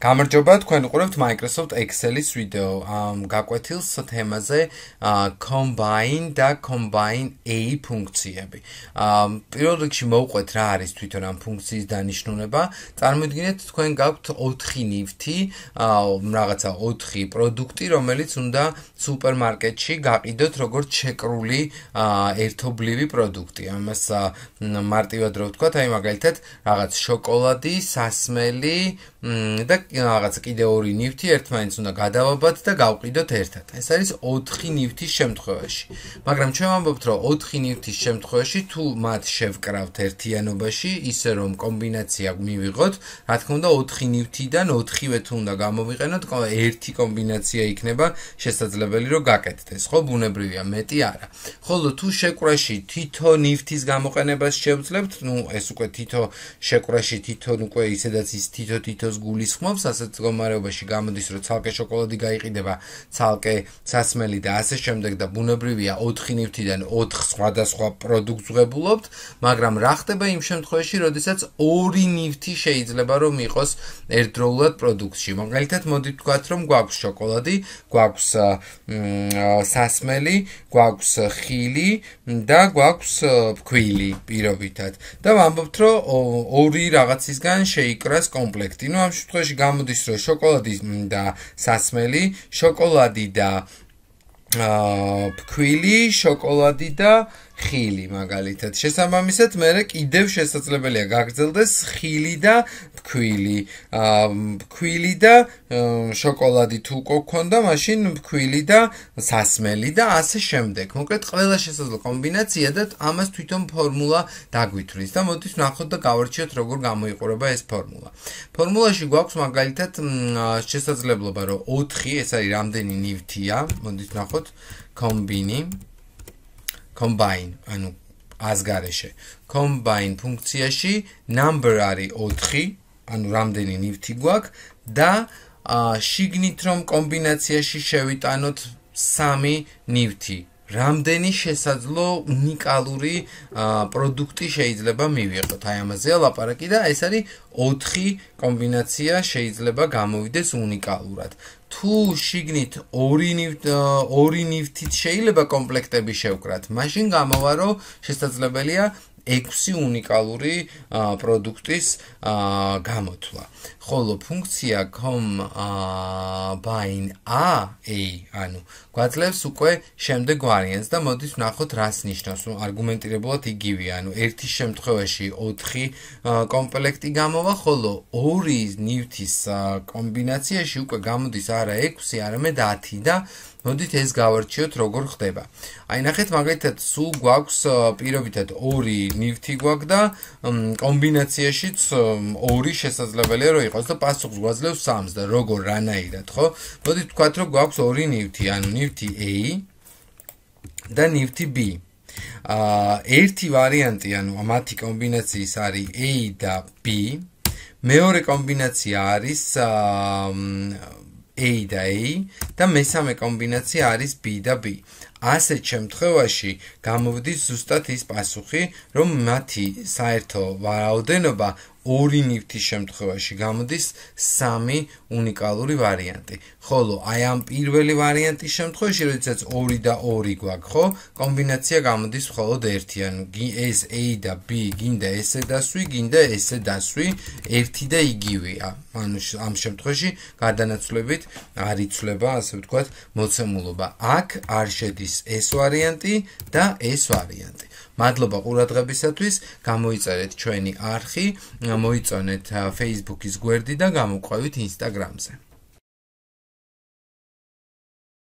გამარჯობა, თქვენ უყურებთ Microsoft Excel-ის ვიდეო. ამ გაკვეთილს თემაზე combine და combine a ფუნქციები. ამ პირველ რიგში მოვყვეთ რა არის თვითონ ამ ფუნქციის დანიშნულება. წარმოიდგინეთ თქვენ გაქვთ 4 ნივთი, რაღაცა 4 პროდუქტი, რომელიც უნდა სუპერმარკეტში გაყიდოთ როგორც შეკრული ერთობლივი პროდუქტი. ამას მარტივად რო ვთქვა, აი მაგალითად, რაღაც შოკოლადი, სასმელი და რაღაც კიდე ორი ნივთი ერთმანეთს უნდა გადავაბათ და გავყიდოთ ერთად. ეს არის 4 ნივთის შემთხვევაში. მაგრამ ჩვენ ვამბობთ, რომ 4 ნივთის შემთხვევაში თუ მათ შევკრავთ ერთიანობაში, ისე რომ კომბინაცია მივიღოთ, რა თქმა უნდა 4 ნივთიდან 4-ვე თუ უნდა გამოვიყენოთ, ერთი კომბინაცია იქნება შესაძლებელი რომ გაკეთდეთ. ეს ხო ბუნებრივია, მეტი არა. ხოლო თუ შეკრაში თითო ნივთის გამოყენებას შევძლებთ, ну ეს უკვე თითო შეკრაში თითო უკვე ისედაც ის თითო თითოს გულისხმობს ხმობს ასეთ მდგომარეობაში გამოდის რომ ცალკე შოკოლადი გაიყიდება ცალკე სასმელი და ასე შემდეგ და ბუნებრივია 4 ნივთიდან 4 სხვადასხვა პროდუქტს ვღებულობთ მაგრამ რა ხდება იმ შემთხვევაში როდესაც ორი ნივთი შეიძლება რომ იყოს ერთდროულად პროდუქტში? მაგალითად მოდით ვთქვათ რომ გვაქვს შოკოლადი გვაქვს სასმელი გვაქვს ხილი და გვაქვს ფქვილი პირობითად. და ვამბობთ რომ ორი რაღაცისგან შეიკრას კომპლექტი. ну ამ შემთხვევაში გამოდის რომ შოკოლადი და სასმელი, შოკოლადი და აა ფქვილი, შოკოლადი და ხილი მაგალითად. შესაბამისად, მე კიდევ შესაძლებელია გაგრძელდეს ხილი და ფქვილი. აა ფქვილი და შოკოლადი თუ გქონდა, მაშინ ფქვილი და სასმელი და ასე შემდეგ. მოკლედ, ყველა შესაძლო კომბინაცია და ამას თვითონ ფორმულა დაგვითვლის და მოდით ნახოთ და გავარჩიოთ როგორ გამოიყურება ეს ფორმულა. ფორმულაში გვაქვს მაგალითად შესაძლებლობა, რომ 4 ეს არის რამდენი ნივთია, მოდით ნახოთ კომბინი combine ანუ ასგარეშე combine ფუნქციაში number არის 4 ანუ რამდენი ნივთი გვაქვს და შიგნით რომ კომბინაციაში შევიტანოთ 3 ნივთი რამდენი შესაძლო უნიკალური პროდუქტი შეიძლება მივიღოთ. აი ამაზეა ლაპარაკი და ეს არის 4 კომბინაცია შეიძლება გამოვიდეს უნიკალურად. თუ შიგნით ორი ორი ნივთით შეიძლება კომპლექტები შევკრათ, მაშინ გამოვა რომ შესაძლებელია 6 უნიკალური პროდუქტის გამოთვლა. ხოლო ფუნქცია combine a ანუ გვაძლევს უკვე შემდეგ ვარიანტს და მოდით ვნახოთ რას ნიშნავს. ნუ არგუმენტირებულად იგივეა, ანუ ერთის შემთხვევაში 4 კომპლექტი გამოვა, ხოლო ორი ნივთის კომბინაციაში უკვე გამოდის არა 6, არამედ 10 და მოდით ეს გავარჩიოთ როგორ ხდება. აი ნახეთ მაგალითად სულ გვაქვს პირობითად ორი ნივთი გვაქვს და კომბინაციაშიც ორი შესაძლებელია რომ იყოს და პასუხს გვაძლევს სამს და როგორ რანაირად ხო? მოდით ვთქვათ რომ გვაქვს ორი ნივთი, ანუ ნივთი A და ნივთი B. აა ერთი ვარიანტი, ანუ მათი კომბინაციის არის A და B. მეორე კომბინაცია არის აა A და A და მესამე კომბინაცია არის B და B. ასეთ შემთხვევაში გამოვდის ზუსტად ის პასუხი, რომ მათი საერთო რაოდენობა ორი ნივთის შემთხვევაში გამოდის სამი უნიკალური ვარიანტი. ხოლო აი ამ პირველი ვარიანტის შემთხვევაში, როდესაც 2 და 2 გვაქვს, ხო? კომბინაცია გამოდის მხოლოდ ერთი, ანუ ეს A და B გინდა ესე დასვი, გინდა ესე დასვი, ერთი და იგივეა. ანუ ამ შემთხვევაში გადანაცვლებით არ იცვლება, ასე ვთქვათ, მოცემულობა. აქ არ შედის ეს ვარიანტი და ეს ვარიანტი. მადლობა ყურადღებისათვის. გამოიწერეთ ჩვენი არხი, მოიწონეთ Facebook-ის გვერდი და გამოყვებით Instagram-ზე.